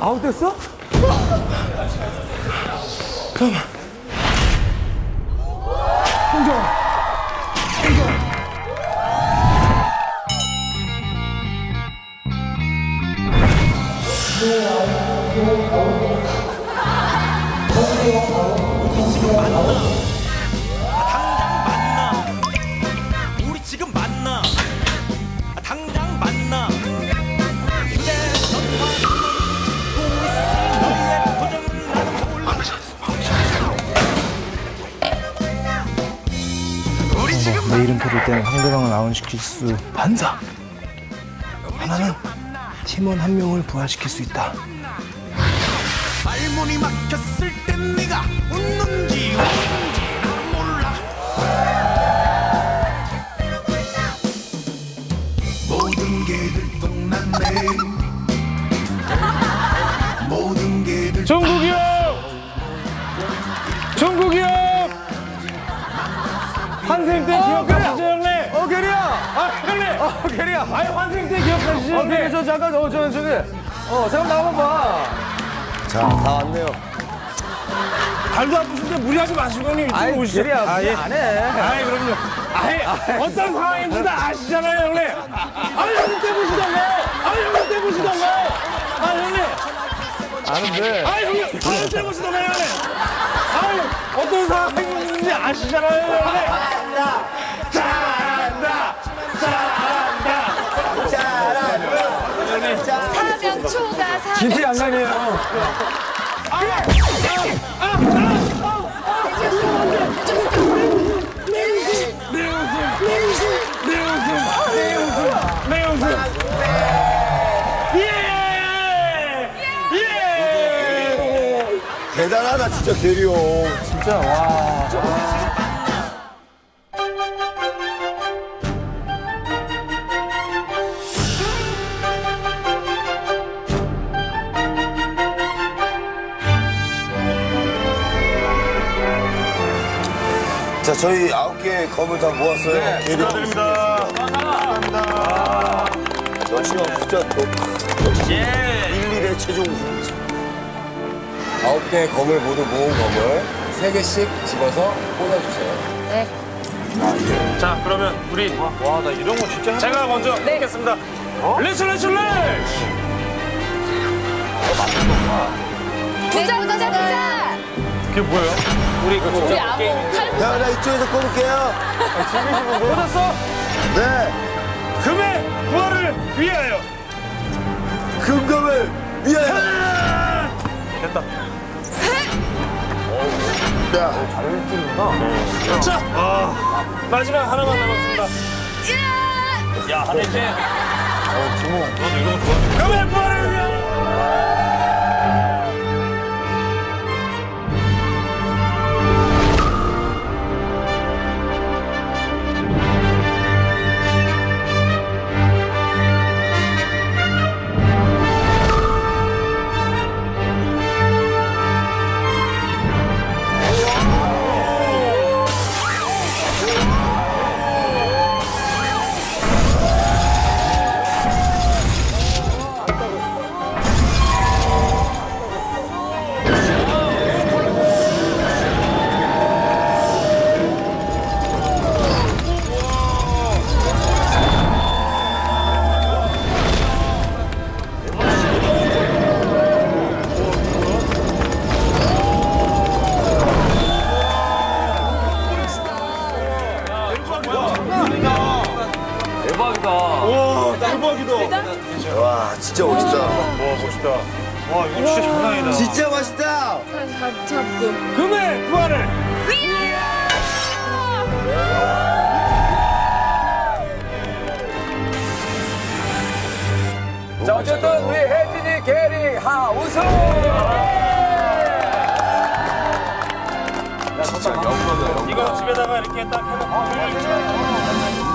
아웃됐어? 잠깐만. 홍정아. 지금 맞나? 우리 지금 내 이름표를 떼는 상대방을 아웃시킬 수 반사. 하나는 팀원 한 명을 부활시킬 수 있다. 말문이 막혔을 땐 네가 웃는지 우는지 난 몰라 모든 게 들통났네 환생 때 기억하시죠, 형님? 어, 게리야! 아, 형님! 어, 게리야! 아니, 환생 때 기억하시죠, 어, 형님? 게리, 저 잠깐, 어, 저, 저기. 어, 잠깐 나와봐. 자, 다 왔네요. 발도 아프신데 무리하지 마시고, 형님. 이쪽으로 아이, 오시죠. 게리야, 아, 예. 안 해. 아이, 그럼요. 아이, 어떤 상황인지 다 아시잖아요, 형님. 아니, 형님 떼보시던가요? 아니, 형님 떼보시던가요? 아, 형님. 아는데. 아이, 형님. 아니, 떼보시던가요, 형님? 아이, 어떤 상황인지 아시잖아요, 형님. 잘한다! 잘한다! 사면 초가 사면 진짜! 예! 예! 대단하다, 진짜, 형. 진짜, 와. 자, 저희 아홉 개 검을 다 모았어요. 네, 축하드립니다. 역시 진짜 또 예. 1, 1의 최종 우승. 아홉 개의 검을 모두 모은 검을 세 개씩 집어서 꽂아주세요. 자, 그러면 우리 와 나 이런 거 진짜 제가 먼저 해보겠습니다. 렛츠 렛츠 렛츠! 부자 부자 부자 그게 뭐예요? 우리 그 우리 아무 칼 자, 나 이쪽에서 꺼볼게요. 꽂았어? 네. 금의 부활을 위하여! 금검을 위하여. 됐다. 자, 자, 아, 마지막 하나만 남았습니다. 야 한혜진 금의 부활을 위하여! 와, 진짜 멋있다. 와, 멋있다. 와, 이거 진짜 장난 아니다. 진짜 멋있다. 잡 잡고 금의 부활을! 자, 어쨌든 우리 혜진이, 게리, 하, 우승! 이거 집에다가 이렇게 딱 해놓고.